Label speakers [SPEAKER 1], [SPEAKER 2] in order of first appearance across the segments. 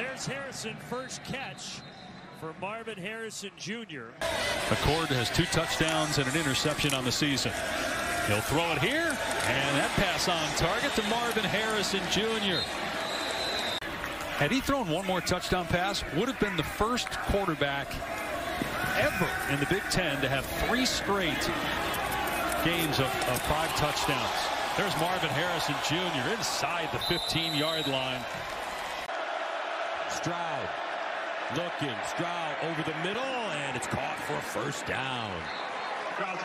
[SPEAKER 1] There's Harrison, first catch for Marvin Harrison Jr.
[SPEAKER 2] McCord has two touchdowns and an interception on the season. He'll throw it here, and that pass on target to Marvin Harrison Jr. Had he thrown one more touchdown pass, would have been the first quarterback ever in the Big Ten to have three straight games of, of five touchdowns. There's Marvin Harrison Jr. inside the 15-yard line.
[SPEAKER 3] Stroud looking. Stroud over the middle, and it's caught for a first down.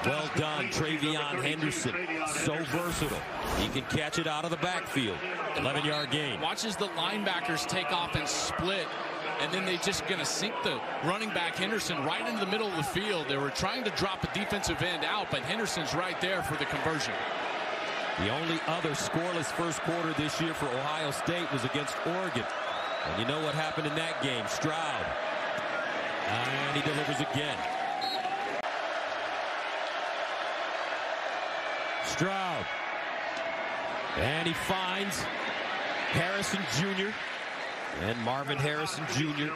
[SPEAKER 3] Well done, TreVeyon Henderson. So versatile. He can catch it out of the backfield. 11-yard gain.
[SPEAKER 4] Watches the linebackers take off and split, and then they just going to sink the running back Henderson right into the middle of the field. They were trying to drop a defensive end out, but Henderson's right there for the conversion.
[SPEAKER 3] The only other scoreless first quarter this year for Ohio State was against Oregon. And you know what happened in that game. Stroud. Ah, and he delivers again. Stroud. And he finds Harrison Jr. and Marvin Harrison Jr.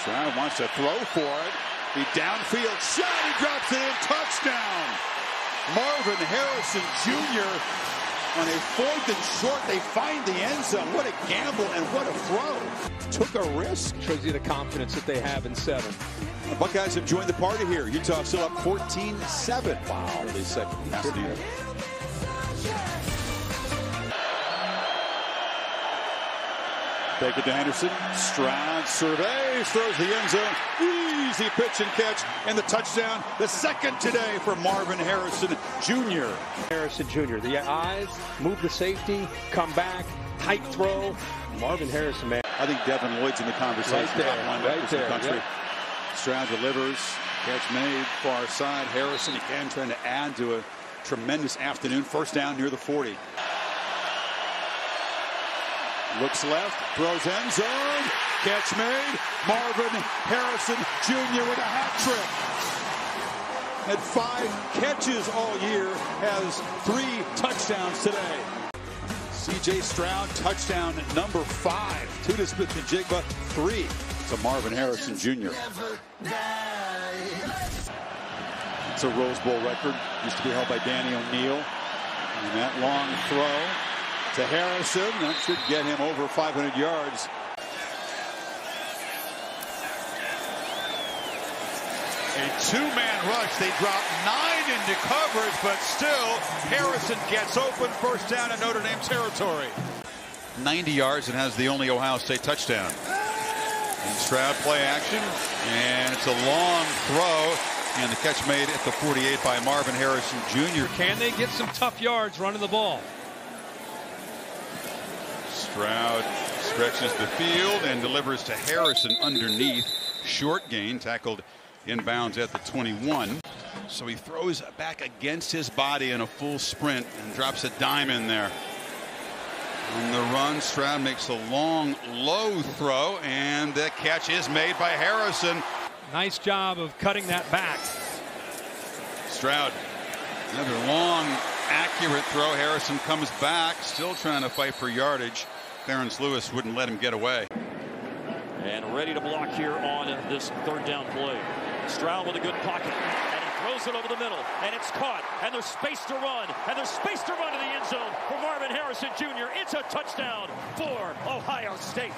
[SPEAKER 5] Stroud wants to throw for it. He downfield shot. He drops it in. Touchdown. Marvin Harrison Jr. On a fourth and short, they find the end zone. What a gamble and what a throw. Took a risk.
[SPEAKER 6] Shows you the confidence that they have in seven.
[SPEAKER 5] The Buckeyes have joined the party here. Utah still up 14-7. Wow. They second Take it to Henderson. Stroud surveys, throws the end zone. Easy pitch and catch, and the touchdown. The second today for Marvin Harrison Jr.
[SPEAKER 6] Harrison Jr. The eyes, move the safety, come back, tight throw. Marvin Harrison, man.
[SPEAKER 5] I think Devin Lloyd's in the conversation.
[SPEAKER 6] Right there, right there,
[SPEAKER 5] the
[SPEAKER 6] yep.
[SPEAKER 5] Stroud delivers. Catch made, far side. Harrison again trying to add to a tremendous afternoon. First down near the 40. Looks left, throws end zone. Catch made. Marvin Harrison Jr. with a hat trick. Had five catches all year, has three touchdowns today. C.J. Stroud, touchdown number five. Two to Smith-Njigba, three to Marvin Harrison Jr. It's a Rose Bowl record. Used to be held by Danny O'Neil. And that long throw to Harrison. That should get him over 500 yards. A two-man rush. They drop nine into coverage, but still Harrison gets open. First down in Notre Dame territory. 90 yards and has the only Ohio State touchdown. And Stroud play action, and it's a long throw. And the catch made at the 48 by Marvin Harrison Jr.
[SPEAKER 7] Can they get some tough yards running the ball?
[SPEAKER 5] Stroud stretches the field and delivers to Harrison underneath. Short gain, tackled inbounds at the 21. So he throws back against his body in a full sprint and drops a dime in there. On the run, Stroud makes a long, low throw, and the catch is made by Harrison.
[SPEAKER 7] Nice job of cutting that back.
[SPEAKER 5] Stroud, another long, accurate throw. Harrison comes back, still trying to fight for yardage. Clarence Lewis wouldn't let him get away.
[SPEAKER 8] And ready to block here on this third down play. Stroud with a good pocket. And he throws it over the middle. And it's caught. And there's space to run. And there's space to run to the end zone for Marvin Harrison Jr. It's a touchdown for Ohio State.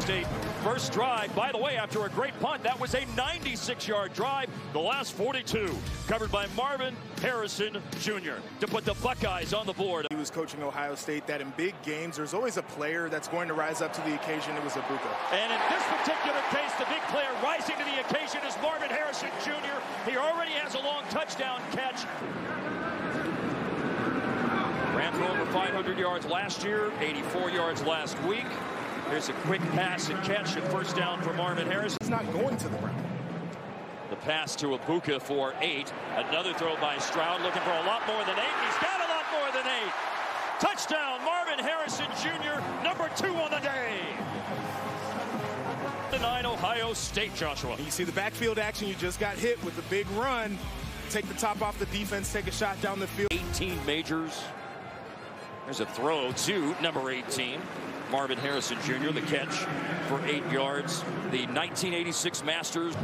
[SPEAKER 8] State first drive. By the way, after a great punt, that was a 96-yard drive. The last 42 covered by Marvin Harrison Jr. to put the Buckeyes on the board.
[SPEAKER 9] He was coaching Ohio State that in big games, there's always a player that's going to rise up to the occasion. It was Egbuka.
[SPEAKER 8] And in this particular case, the big player rising to the occasion is Marvin Harrison Jr. He already has a long touchdown catch. Ran for over 500 yards last year, 84 yards last week. Here's a quick pass and catch and first down for Marvin Harrison.
[SPEAKER 9] He's not going to the ground.
[SPEAKER 8] The pass to Egbuka for eight. Another throw by Stroud looking for a lot more than eight. He's got a lot more than eight. Touchdown, Marvin Harrison Jr., number two on the day. The nine Ohio State, Joshua.
[SPEAKER 9] You see the backfield action. You just got hit with the big run. Take the top off the defense, take a shot down the field.
[SPEAKER 8] 18 majors, There's a throw to number 18, Marvin Harrison Jr., the catch for eight yards. The 1986 Masters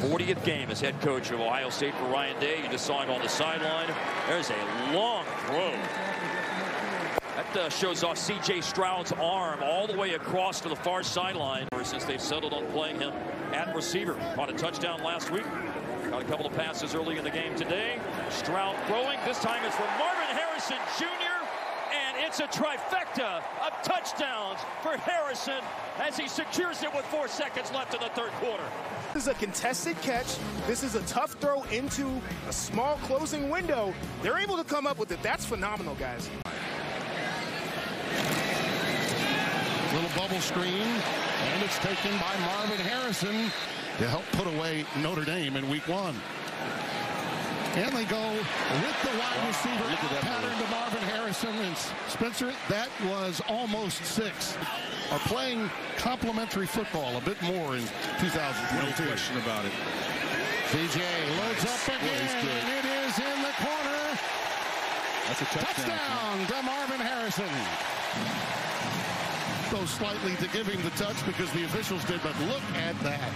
[SPEAKER 8] 40th game as head coach of Ohio State for Ryan Day. You just saw him on the sideline. There's a long throw. That uh, shows off C.J. Stroud's arm all the way across to the far sideline Ever since they've settled on playing him at receiver. Caught a touchdown last week. Got a couple of passes early in the game today. Stroud throwing. This time it's from Marvin Harrison Jr. And it's a trifecta of touchdowns for Harrison as he secures it with four seconds left in the third quarter.
[SPEAKER 9] This is a contested catch. This is a tough throw into a small closing window. They're able to come up with it. That's phenomenal, guys.
[SPEAKER 10] Little bubble screen, and it's taken by Marvin Harrison to help put away Notre Dame in week one. And they go with the wide wow. receiver Look at that pattern to Marvin Harrison and Spencer. That was almost six. Are playing complementary football a bit more in 2022.
[SPEAKER 11] No question about it.
[SPEAKER 10] CJ loads up again, and it is in the corner.
[SPEAKER 11] That's a touchdown.
[SPEAKER 10] Touchdown to Marvin Harrison though slightly to give him the touch because the officials did, but look at that.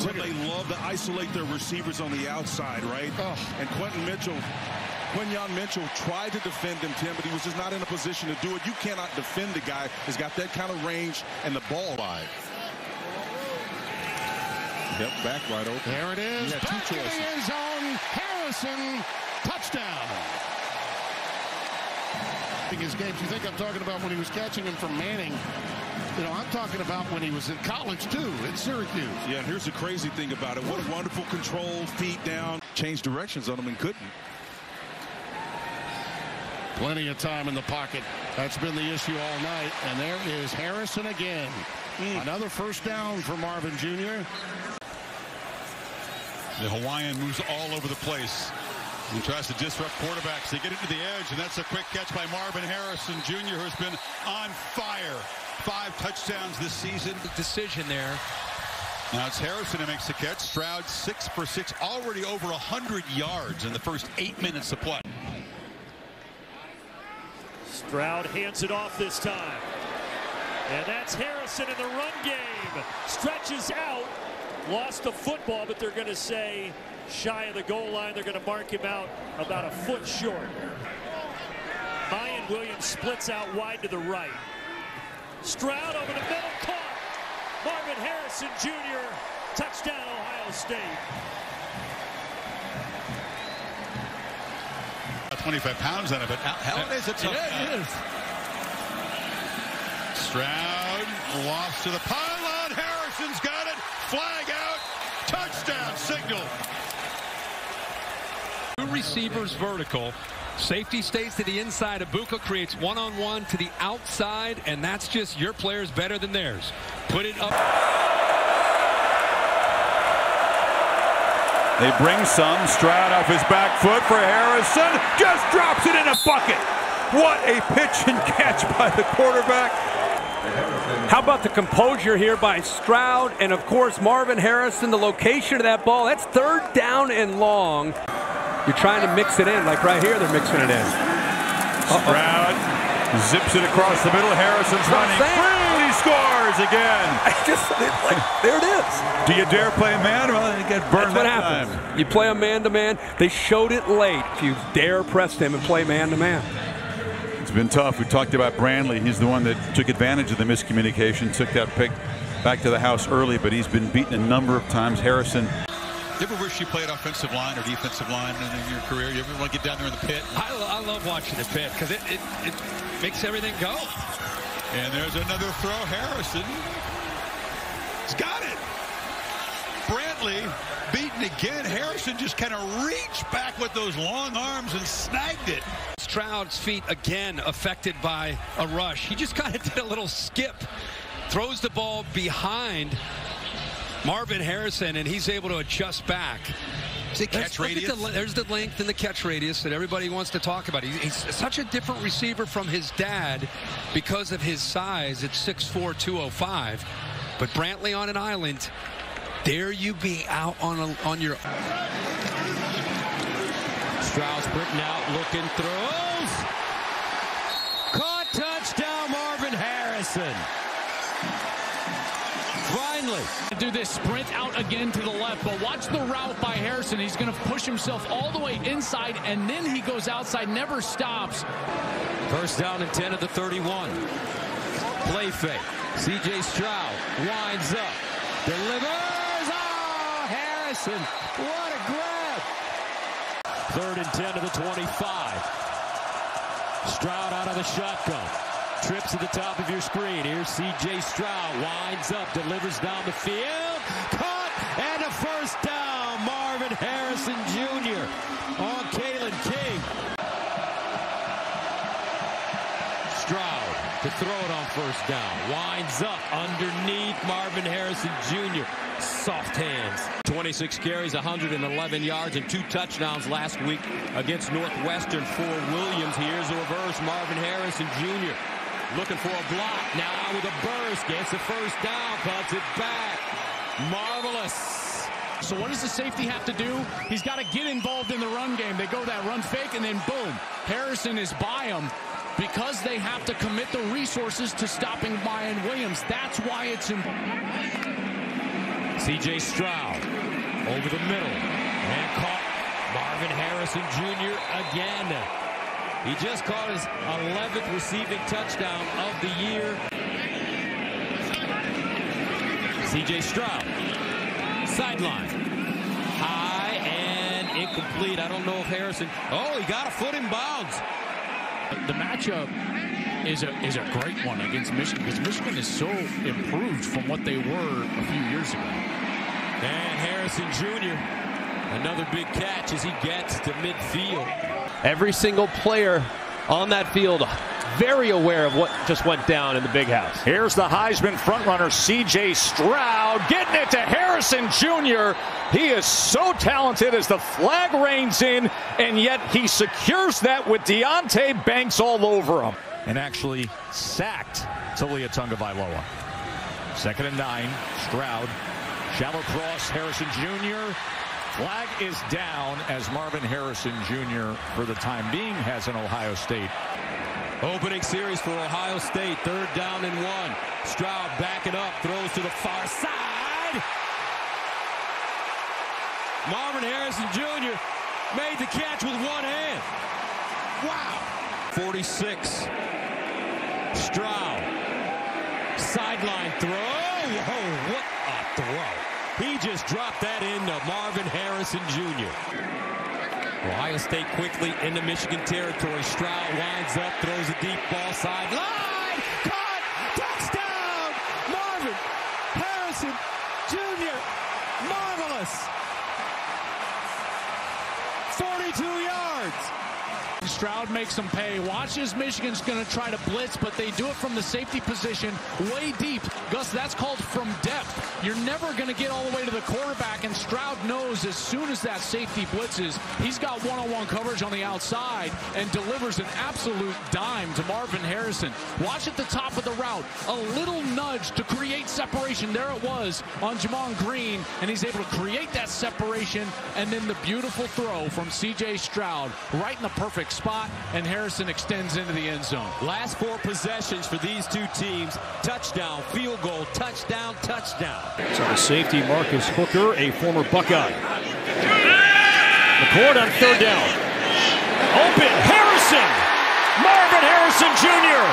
[SPEAKER 11] Look they love to isolate their receivers on the outside, right? Oh. And Quentin Mitchell, Quinyon Mitchell tried to defend him, Tim, but he was just not in a position to do it. You cannot defend a guy who's got that kind of range and the ball live. Yep, back right open.
[SPEAKER 10] There it is. Back in the end zone. Harrison, touchdown his games. You think I'm talking about when he was catching him from Manning. You know, I'm talking about when he was in college, too, at Syracuse.
[SPEAKER 11] Yeah, and here's the crazy thing about it. What a wonderful control, feet down, change directions on him and couldn't.
[SPEAKER 10] Plenty of time in the pocket. That's been the issue all night. And there is Harrison again. Mm. Another first down for Marvin Jr.
[SPEAKER 5] The Hawaiian moves all over the place. He tries to disrupt quarterbacks. They get into the edge, and that's a quick catch by Marvin Harrison Jr., who has been on fire. Five touchdowns this season.
[SPEAKER 7] The decision there.
[SPEAKER 5] Now it's Harrison who makes the catch. Stroud six for six, already over 100 yards in the first eight minutes of play.
[SPEAKER 1] Stroud hands it off this time. And that's Harrison in the run game. Stretches out. Lost the football, but they're going to say shy of the goal line. They're going to mark him out about a foot short. Miyan Williams splits out wide to the right. Stroud over the middle, caught. Marvin Harrison Jr. Touchdown, Ohio State.
[SPEAKER 5] 25 pounds on it, but Halliday's a tough
[SPEAKER 7] yeah. It is.
[SPEAKER 5] Stroud lost to the pylon. Harrison's got it. Flag out. Touchdown signal
[SPEAKER 7] receivers vertical. Safety stays to the inside. Egbuka creates one-on-one -on -one to the outside, and that's just your players better than theirs. Put it up.
[SPEAKER 12] They bring some. Stroud off his back foot for Harrison. Just drops it in a bucket. What a pitch and catch by the quarterback.
[SPEAKER 6] How about the composure here by Stroud and, of course, Marvin Harrison, the location of that ball. That's third down and long. You're trying to mix it in, like right here, they're mixing it in.
[SPEAKER 12] Uh -oh. Stroud zips it across the middle. Harrison's running free. He scores again.
[SPEAKER 6] I just like, there it is.
[SPEAKER 12] Do you dare play man? Well, you get burned
[SPEAKER 6] That's what happens.
[SPEAKER 12] Time.
[SPEAKER 6] You play a man-to-man. They showed it late. If you dare press them and play man-to-man.
[SPEAKER 12] It's been tough. We talked about Brantley. He's the one that took advantage of the miscommunication, took that pick back to the house early, but he's been beaten a number of times. Harrison
[SPEAKER 5] you ever wish you played offensive line or defensive line in your career? You ever want to get down there in the pit?
[SPEAKER 7] I, I love watching the pit because it, it, it makes everything go.
[SPEAKER 5] And there's another throw. Harrison. He's got it. Brantley beaten again. Harrison just kind of reached back with those long arms and snagged it.
[SPEAKER 7] Stroud's feet again affected by a rush. He just kind of did a little skip. Throws the ball behind Marvin Harrison, and he's able to adjust back.
[SPEAKER 5] See catch radius?
[SPEAKER 7] The, there's the length and the catch radius that everybody wants to talk about. He's, he's, such a different receiver from his dad because of his size at 6'4", 205. But Brantley on an island, dare you be out on a, on your...
[SPEAKER 3] Strauss Britton out, looking, throws. Caught touchdown Marvin Harrison. Finally.
[SPEAKER 4] Do this sprint out again to the left, but watch the route by Harrison. He's going to push himself all the way inside, and then he goes outside, never stops.
[SPEAKER 3] First down and 10 at the 31. Play fake. C.J. Stroud winds up. Delivers. Oh, Harrison. What a grab. Third and 10 to the 25. Stroud out of the shotgun. Trips to the top of your screen. Here's C.J. Stroud. Winds up. Delivers down the field. Caught. And a first down. Marvin Harrison Jr. on Kalen King. Stroud to throw it on first down. Winds up underneath Marvin Harrison Jr. Soft hands. 26 carries, 111 yards, and two touchdowns last week against Northwestern for Williams. Here's a reverse. Marvin Harrison Jr. looking for a block. Now out with a burst. Gets the first down. Cuts it back. Marvelous.
[SPEAKER 4] So what does the safety have to do? He's got to get involved in the run game. They go that run fake, and then boom, Harrison is by him because they have to commit the resources to stopping Miyan Williams. That's why it's important.
[SPEAKER 3] C.J. Stroud over the middle and caught Marvin Harrison Jr. again. He just caught his 11th receiving touchdown of the year. C.J. Stroud, sideline, high and incomplete. I don't know if Harrison. Oh, he got a foot in bounds.
[SPEAKER 4] The matchup is a is a great one against Michigan because Michigan is so improved from what they were a few years ago.
[SPEAKER 3] And Harrison Jr. Another big catch as he gets to midfield.
[SPEAKER 13] Every single player on that field very aware of what just went down in the big house.
[SPEAKER 14] Here's the Heisman frontrunner, C.J. Stroud, getting it to Harrison Jr. He is so talented as the flag reins in, and yet he secures that with Deonte Banks all over him.
[SPEAKER 15] And actually sacked Taulia Tagovailoa. Second and nine, Stroud. Shallow cross, Harrison Jr. Flag is down as Marvin Harrison Jr. for the time being has an Ohio State.
[SPEAKER 3] Opening series for Ohio State. Third down and one. Stroud backing up. Throws to the far side. Marvin Harrison Jr. made the catch with one hand. Wow. 46. Stroud. Sideline throw. Whoa, what a throw. He just dropped that into Marvin Harrison Jr. Ohio State quickly into Michigan territory. Stroud winds up, throws a deep ball sideline. Caught! Touchdown! Marvin Harrison Jr. Marvelous! 42 yards.
[SPEAKER 4] Stroud makes them pay. Watches Michigan's going to try to blitz, but they do it from the safety position way deep. Gus, that's called from depth. You're never going to get all the way to the quarterback, and Stroud knows as soon as that safety blitzes, he's got one-on-one coverage on the outside and delivers an absolute dime to Marvin Harrison. Watch at the top of the route. A little nudge to create separation. There it was on Gemon Green, and he's able to create that separation, and then the beautiful throw from C.J. Stroud right in the perfect spot, and Harrison extends into the end zone.
[SPEAKER 3] Last four possessions for these two teams. Touchdown, field goal, touchdown, touchdown.
[SPEAKER 1] So the safety, Marcus Hooker, a former Buckeye. McCord on third down. Open, Harrison! Marvin Harrison Jr.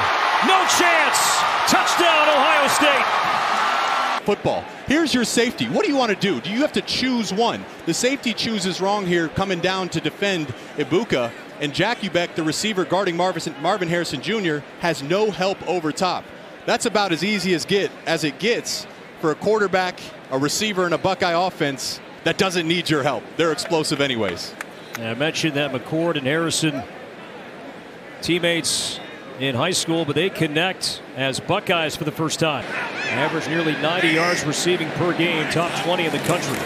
[SPEAKER 1] No chance. Touchdown, Ohio State.
[SPEAKER 16] Football. Here's your safety. What do you want to do? Do you have to choose one? The safety chooses wrong here, coming down to defend Egbuka. And Jack Ubeck, the receiver guarding Marvin, Marvin Harrison Jr., has no help over top. That's about as easy as get as it gets for a quarterback, a receiver, and a Buckeye offense that doesn't need your help. They're explosive anyways.
[SPEAKER 1] I mentioned that McCord and Harrison teammates in high school, but they connect as Buckeyes for the first time. Average nearly 90 yards receiving per game, top 20 in the country.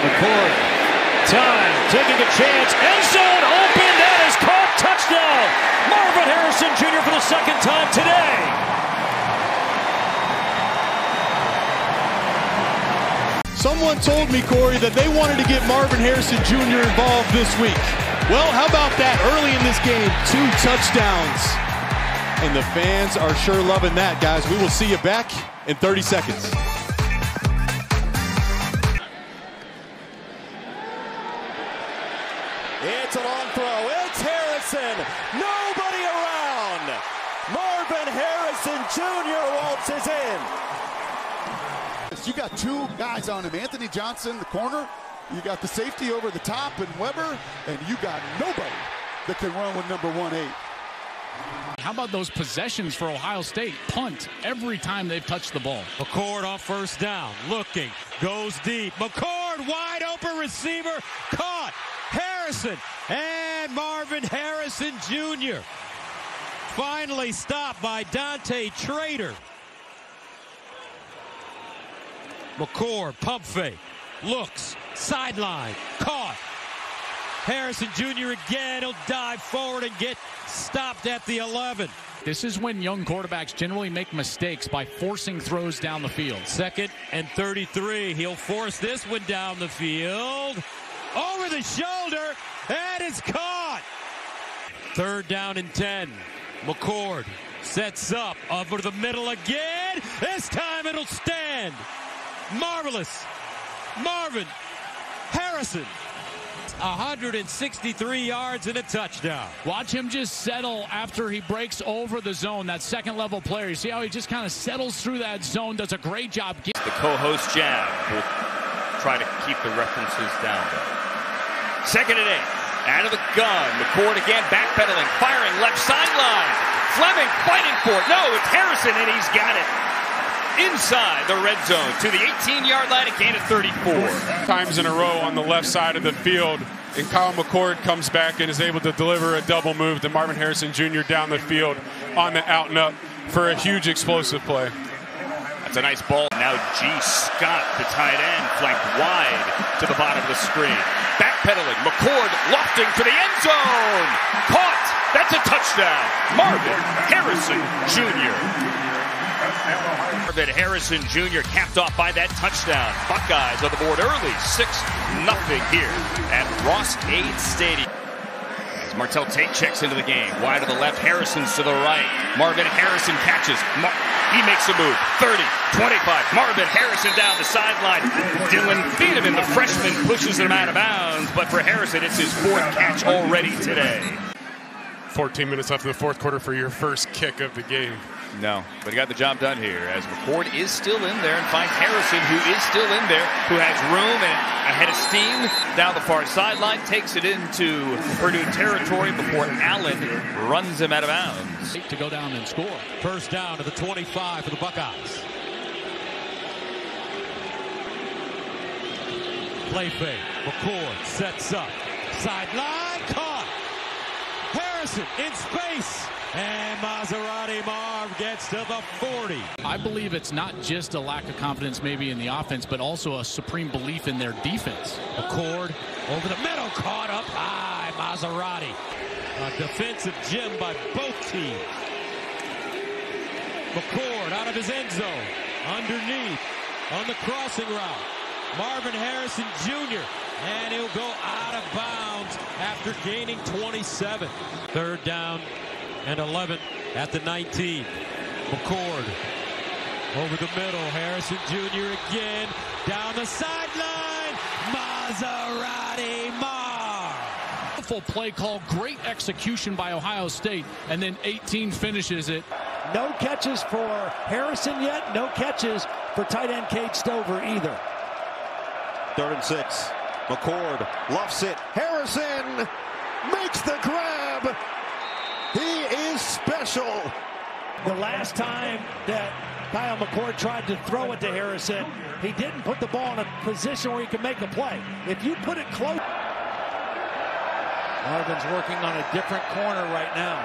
[SPEAKER 1] McCord, time, taking a chance, end zone open, that is caught, touchdown! Marvin Harrison Jr. for the second time today.
[SPEAKER 16] Someone told me, Corey, that they wanted to get Marvin Harrison Jr. involved this week. Well, how about that? Early in this game, two touchdowns. and the fans are sure loving that, guys. We will see you back in 30 seconds.
[SPEAKER 17] Harrison. Nobody around. Marvin Harrison Jr. waltzes in.
[SPEAKER 18] You got two guys on him. Anthony Johnson, the corner. You got the safety over the top and Weber, and you got nobody that can run with number one eight.
[SPEAKER 4] How about those possessions for Ohio State? Punt every time they've touched the ball.
[SPEAKER 3] McCord off first down, looking, goes deep. McCord wide open receiver, caught. Harrison and Marvin Harrison Jr. Finally stopped by Dante Trader. McCord pump fake, looks, sideline, caught. Harrison Jr. again. He'll dive forward and get stopped at the 11.
[SPEAKER 4] This is when young quarterbacks generally make mistakes by forcing throws down the field.
[SPEAKER 3] Second and 33. He'll force this one down the field. Over the shoulder, and it's caught. Third down and 10. McCord sets up over the middle again. This time it'll stand. Marvelous. Marvin Harrison 163 yards and a touchdown.
[SPEAKER 4] Watch him just settle after he breaks over the zone, that second level player. You see how he just kind of settles through that zone, does a great job.
[SPEAKER 19] The co-host jab will try to keep the references down. Second and eight. Out of the gun. McCord again backpedaling, firing left sideline. Fleming fighting for it. No, it's Harrison, and he's got it inside the red zone to the 18-yard line, a gain of 34.
[SPEAKER 20] Times in a row on the left side of the field, and Kyle McCord comes back and is able to deliver a double move to Marvin Harrison Jr. down the field on the out and up for a huge explosive play.
[SPEAKER 19] That's a nice ball. Now Gee Scott, the tight end, flanked wide to the bottom of the screen. Backpedaling, McCord lofting for the end zone. Caught. That's a touchdown. Marvin Harrison Jr. Marvin Harrison Jr. capped off by that touchdown. Buckeyes on the board early, 6 nothing here at Ross-Ade Stadium. As Carnell Tate checks into the game. Wide to the left, Harrison's to the right. Marvin Harrison catches. Mar he makes a move. 30, 25. Marvin Harrison down the sideline. Dillon Thieneman, the freshman, pushes him out of bounds. But for Harrison, it's his fourth catch already today.
[SPEAKER 20] 14 minutes left in the fourth quarter for your first kick of the game.
[SPEAKER 19] No, but he got the job done here as McCord is still in there and finds Harrison, who is still in there, who has room and ahead of steam down the far sideline, takes it into Purdue territory before Allen runs him out of bounds.
[SPEAKER 4] To go down and score.
[SPEAKER 3] First down to the 25 for the Buckeyes. Play fake. McCord sets up. Sideline caught. Harrison in space. And Maserati Marv gets to the 40.
[SPEAKER 4] I believe it's not just a lack of confidence maybe in the offense, but also a supreme belief in their defense.
[SPEAKER 3] McCord over the middle, caught up high. Maserati. A defensive gem by both teams. McCord out of his end zone. Underneath on the crossing route. Marvin Harrison Jr. And he'll go out of bounds after gaining 27. Third down and 11 at the 19. McCord over the middle. Harrison Jr. again down the sideline. Maserati Mar.
[SPEAKER 4] Full play call, great execution by Ohio State, and then 18 finishes it.
[SPEAKER 21] No catches for Harrison yet. No catches for tight end Cade Stover either.
[SPEAKER 17] Third and six. McCord luffs it. Harrison makes the grab. Special.
[SPEAKER 21] The last time that Kyle McCord tried to throw it to Harrison, he didn't put the ball in a position where he could make a play. If you put it close. Marvin's working on a different corner right now.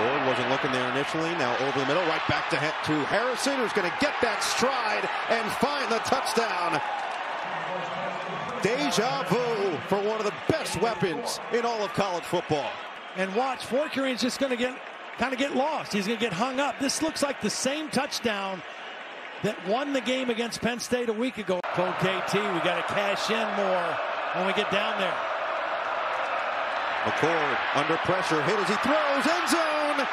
[SPEAKER 17] Ford wasn't looking there initially. Now over the middle, right back to, to Harrison, who's going to get that stride and find the touchdown. Deja vu for one of the best weapons in all of college football.
[SPEAKER 21] And watch, Forkurian's just going to get kind of get lost. He's going to get hung up. This looks like the same touchdown that won the game against Penn State a week ago. Code KT, we got to cash in more when we get down there.
[SPEAKER 17] McCord under pressure, hit as he throws, end zone.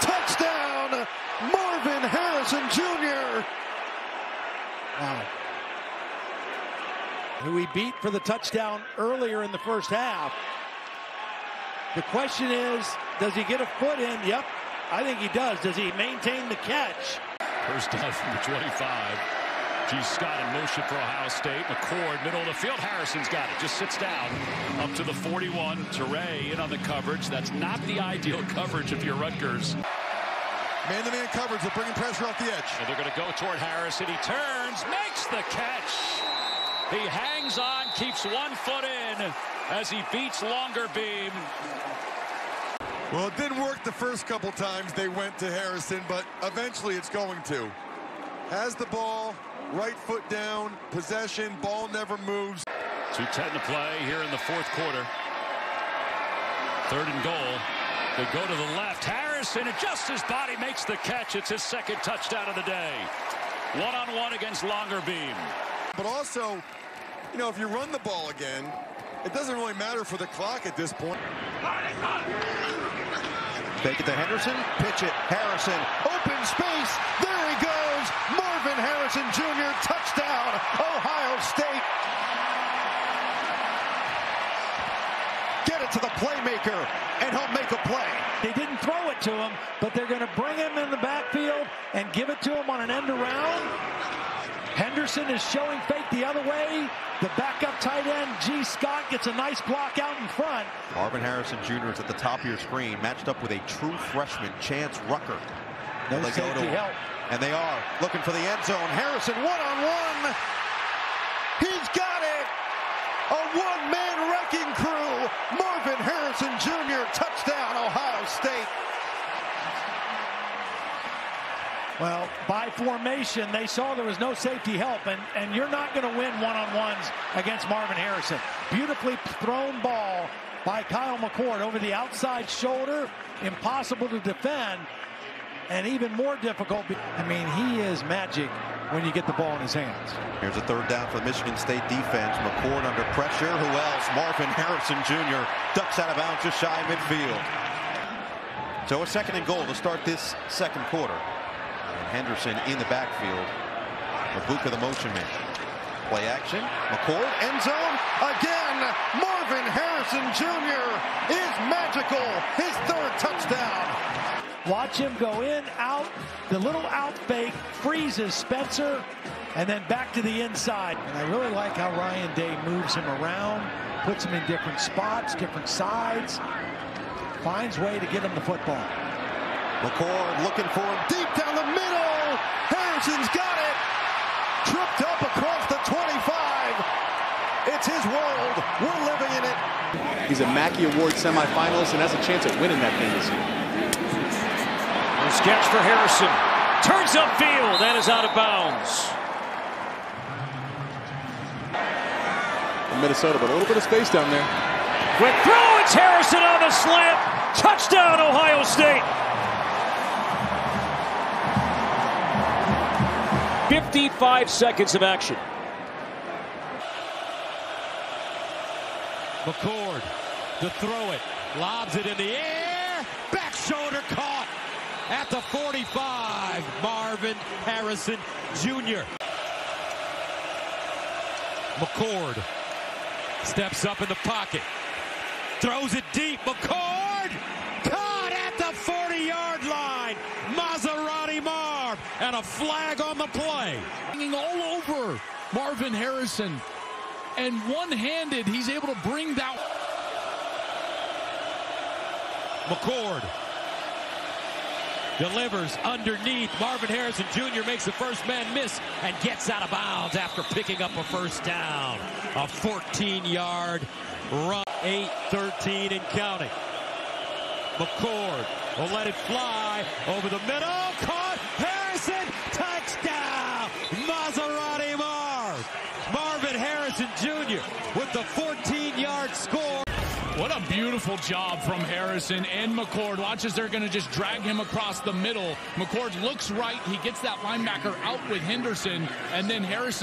[SPEAKER 17] Touchdown, Marvin Harrison Jr.
[SPEAKER 21] Wow. Who he beat for the touchdown earlier in the first half. The question is, does he get a foot in? Yep, I think he does. Does he maintain the catch?
[SPEAKER 15] First down from the 25. Gee Scott in motion for Ohio State. McCord, middle of the field. Harrison's got it. Just sits down up to the 41. Teray in on the coverage. That's not the ideal coverage if you're Rutgers.
[SPEAKER 22] Man-to-man coverage. They're bringing pressure off the edge.
[SPEAKER 15] And they're going to go toward Harrison. He turns, makes the catch. He hangs on, keeps one foot in as he beats longer beam.
[SPEAKER 22] Well, it didn't work the first couple times they went to Harrison, but eventually it's going to. Has the ball, right foot down, possession, ball never moves.
[SPEAKER 15] 2.10 to play here in the fourth quarter. Third and goal. They go to the left. Harrison adjusts his body, makes the catch. It's his second touchdown of the day. One-on-one -on -one against Longerbeam.
[SPEAKER 22] But also, you know, if you run the ball again, it doesn't really matter for the clock at this point.
[SPEAKER 17] Take it to Henderson, pitch it, Harrison, open space, there he goes, Marvin Harrison Jr., touchdown, Ohio State. Get it to the playmaker, and he'll make a play.
[SPEAKER 21] They didn't throw it to him, but they're going to bring him in the backfield and give it to him on an end around. Henderson is showing fake the other way. The backup tight end, Gee Scott, gets a nice block out in front.
[SPEAKER 17] Marvin Harrison Jr. is at the top of your screen, matched up with a true freshman, Chance Rucker.
[SPEAKER 21] No
[SPEAKER 17] they go to
[SPEAKER 21] help.
[SPEAKER 17] And they are looking for the end zone. Harrison one-on-one. -on -one. He's got it. A one-man wrecking crew. Marvin Harrison Jr. Touchdown, Ohio State.
[SPEAKER 21] Well, by formation, they saw there was no safety help, and, and you're not going to win one-on-ones against Marvin Harrison. Beautifully thrown ball by Kyle McCord over the outside shoulder. Impossible to defend, and even more difficult. I mean, he is magic when you get the ball in his hands.
[SPEAKER 17] Here's a third down for the Michigan State defense. McCord under pressure. Who else? Marvin Harrison Jr. ducks out of bounds just shy midfield. So a second and goal to start this second quarter. Henderson in the backfield. Mabuka the motion man. Play action. McCord, end zone. Again, Marvin Harrison Jr. is magical. His third touchdown.
[SPEAKER 21] Watch him go in, out. The little out fake freezes Spencer, and then back to the inside. And I really like how Ryan Day moves him around, puts him in different spots, different sides, finds way to get him the football.
[SPEAKER 17] McCord looking for him deep down the middle. Harrison's got it. Tripped up across the 25. It's his world. We're living in it.
[SPEAKER 16] He's a Mackey Award semifinalist and has a chance at winning that thing this year.
[SPEAKER 8] There's catch for Harrison. Turns upfield and is out of bounds.
[SPEAKER 16] Minnesota, but a little bit of space down there.
[SPEAKER 8] Quick throw. It's Harrison on the slant. Touchdown, Ohio State. 55 seconds of action.
[SPEAKER 3] McCord to throw it. Lobs it in the air. Back shoulder caught at the 45. Marvin Harrison Jr. McCord steps up in the pocket. Throws it deep. McCord caught at the 40-yard line. Maserati Marv and flag on the play.
[SPEAKER 4] Hanging all over Marvin Harrison. And one-handed, he's able to bring that.
[SPEAKER 3] McCord delivers underneath. Marvin Harrison Jr. makes the first man miss and gets out of bounds after picking up a first down. A 14-yard run. 8-13 and counting. McCord will let it fly over the middle. Caught. Harrison. Touchdown. Maserati Marv. Marvin Harrison Jr. with the 14-yard score.
[SPEAKER 4] What a beautiful job from Harrison and McCord. Watch as they're going to just drag him across the middle. McCord looks right. He gets that linebacker out with Henderson, and then Harrison.